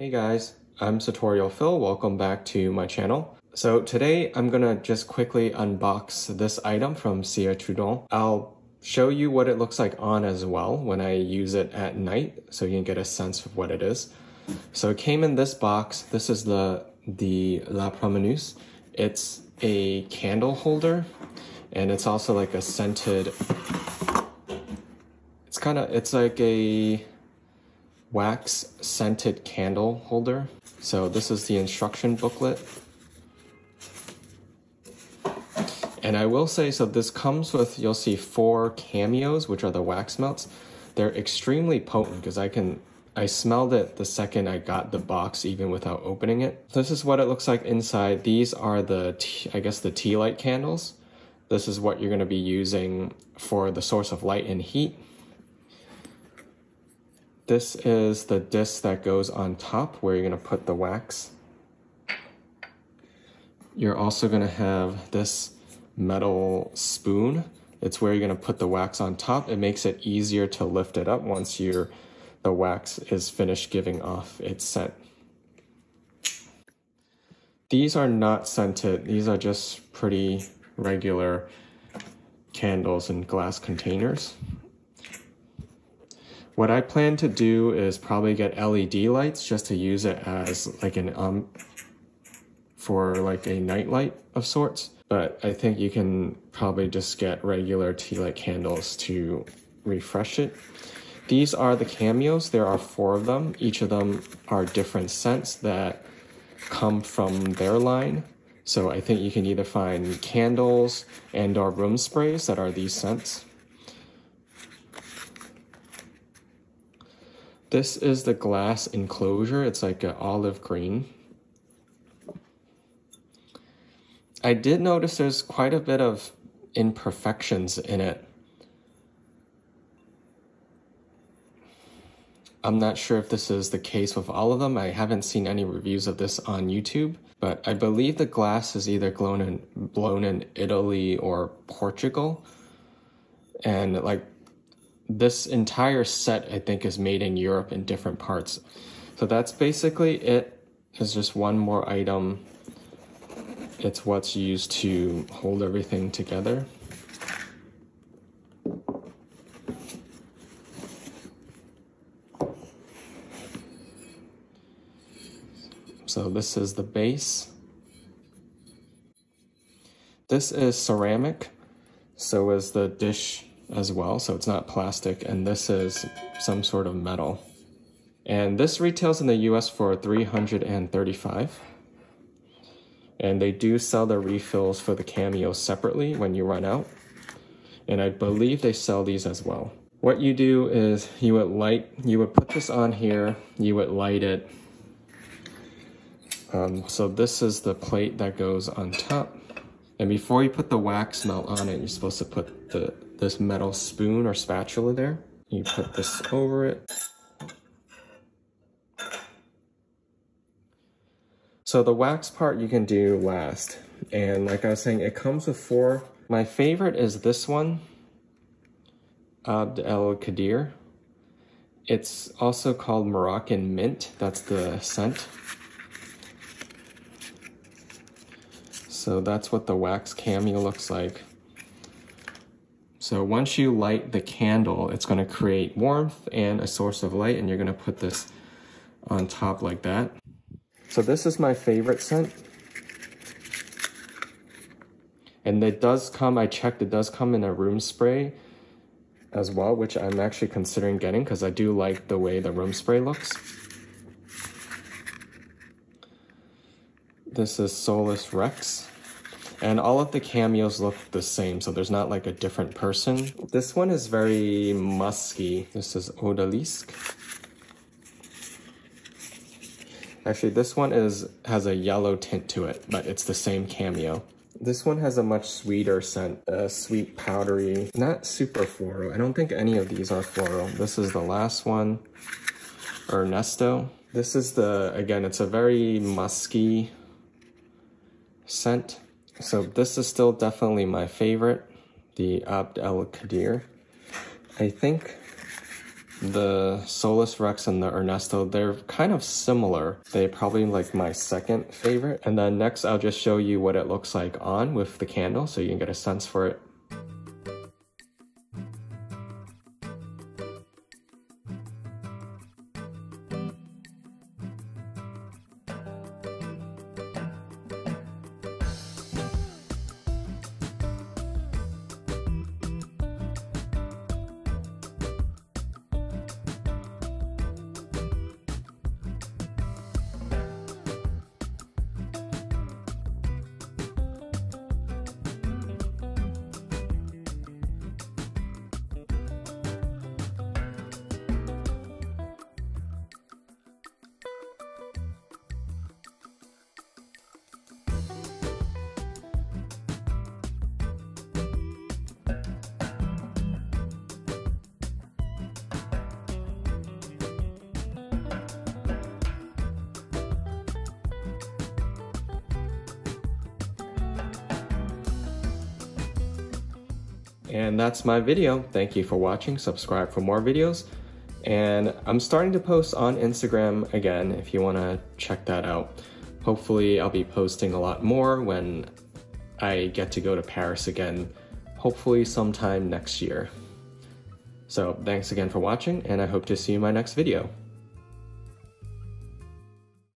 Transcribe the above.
Hey guys, I'm Sartorial Phil. Welcome back to my channel. So today I'm gonna just quickly unbox this item from Cire Trudon. I'll show you what it looks like on as well when I use it at night so you can get a sense of what it is. So it came in this box. This is the, the La Promeneuse. It's a candle holder and it's also like a scented it's kind of it's like a wax scented candle holder so this is the instruction booklet and i will say so this comes with you'll see four cameos which are the wax melts they're extremely potent because i can I smelled it the second I got the box, even without opening it. This is what it looks like inside. These are the, tea, I guess, the tea light candles. This is what you're going to be using for the source of light and heat. This is the disc that goes on top where you're going to put the wax. You're also going to have this metal spoon. It's where you're going to put the wax on top. It makes it easier to lift it up once you're the wax is finished giving off its scent. These are not scented, these are just pretty regular candles in glass containers. What I plan to do is probably get LED lights just to use it as like an um for like a nightlight of sorts. But I think you can probably just get regular tea light candles to refresh it. These are the cameos. There are four of them. Each of them are different scents that come from their line. So I think you can either find candles and or room sprays that are these scents. This is the glass enclosure. It's like an olive green. I did notice there's quite a bit of imperfections in it. I'm not sure if this is the case with all of them. I haven't seen any reviews of this on YouTube, but I believe the glass is either blown in, blown in Italy or Portugal. And like this entire set, I think, is made in Europe in different parts. So that's basically it. It's just one more item. It's what's used to hold everything together. So this is the base. This is ceramic, so is the dish as well, so it's not plastic, and this is some sort of metal. And this retails in the US for 335 and they do sell the refills for the cameo separately when you run out. And I believe they sell these as well. What you do is you would light, you would put this on here, you would light it, um, so this is the plate that goes on top. And before you put the wax melt on it, you're supposed to put the this metal spoon or spatula there. You put this over it. So the wax part you can do last. And like I was saying, it comes with four. My favorite is this one, Abd El Kader. It's also called Moroccan Mint. That's the scent. So that's what the wax cameo looks like. So once you light the candle, it's gonna create warmth and a source of light and you're gonna put this on top like that. So this is my favorite scent. And it does come, I checked, it does come in a room spray as well, which I'm actually considering getting because I do like the way the room spray looks. This is Solis Rex. And all of the cameos look the same, so there's not like a different person. This one is very musky. This is Odalisque. Actually, this one is has a yellow tint to it, but it's the same cameo. This one has a much sweeter scent, a sweet powdery, not super floral. I don't think any of these are floral. This is the last one, Ernesto. This is the, again, it's a very musky scent. So this is still definitely my favorite, the Abd El Kader. I think the Solis Rex and the Ernesto, they're kind of similar. They probably like my second favorite. And then next I'll just show you what it looks like on with the candle so you can get a sense for it. And that's my video. Thank you for watching. Subscribe for more videos. And I'm starting to post on Instagram again if you want to check that out. Hopefully, I'll be posting a lot more when I get to go to Paris again, hopefully, sometime next year. So, thanks again for watching, and I hope to see you in my next video.